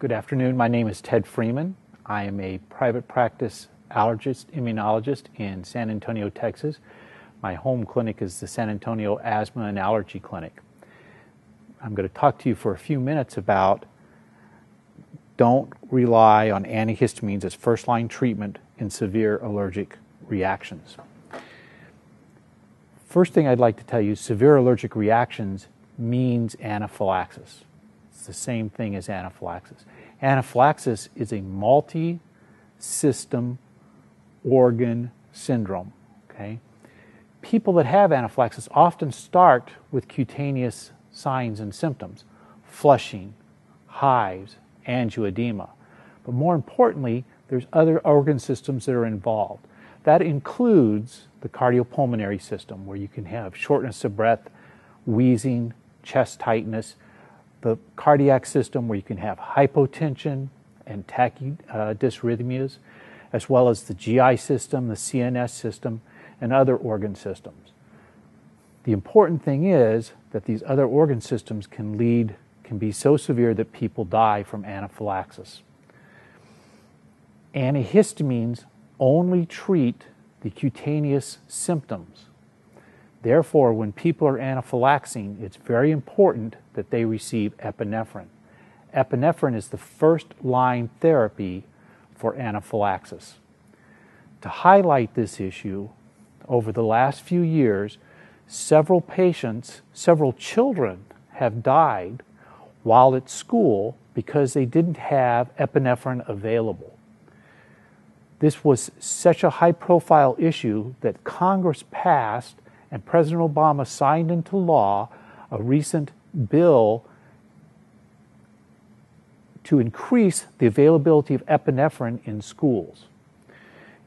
Good afternoon. My name is Ted Freeman. I am a private practice allergist immunologist in San Antonio, Texas. My home clinic is the San Antonio Asthma and Allergy Clinic. I'm going to talk to you for a few minutes about don't rely on antihistamines as first line treatment in severe allergic reactions. First thing I'd like to tell you severe allergic reactions means anaphylaxis the same thing as anaphylaxis. Anaphylaxis is a multi system organ syndrome. Okay? People that have anaphylaxis often start with cutaneous signs and symptoms flushing, hives, angioedema. But more importantly, there's other organ systems that are involved. That includes the cardiopulmonary system, where you can have shortness of breath, wheezing, chest tightness, the cardiac system where you can have hypotension and tachydysrhythmias, uh, as well as the GI system, the CNS system, and other organ systems. The important thing is that these other organ systems can lead, can be so severe that people die from anaphylaxis. Antihistamines only treat the cutaneous symptoms Therefore, when people are anaphylaxing, it's very important that they receive epinephrine. Epinephrine is the first line therapy for anaphylaxis. To highlight this issue, over the last few years, several patients, several children have died while at school because they didn't have epinephrine available. This was such a high profile issue that Congress passed and President Obama signed into law a recent bill to increase the availability of epinephrine in schools.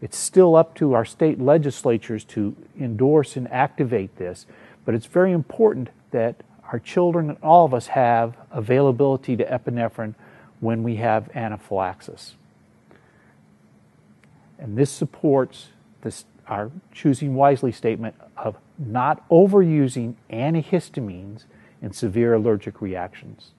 It's still up to our state legislatures to endorse and activate this, but it's very important that our children and all of us have availability to epinephrine when we have anaphylaxis. And this supports this, our choosing wisely statement of not overusing antihistamines in severe allergic reactions.